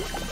you